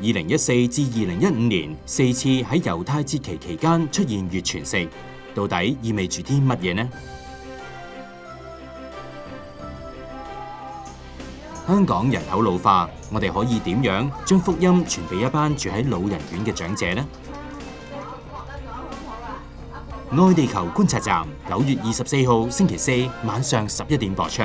二零一四至二零一五年四次喺犹太节期期间出现月全食。到底意味住啲乜嘢呢？香港人口老化我哋可以点样将福音传俾一班住喺老人院嘅长者呢？爱地球观察站九月二十四号星期四晚上十一点播出。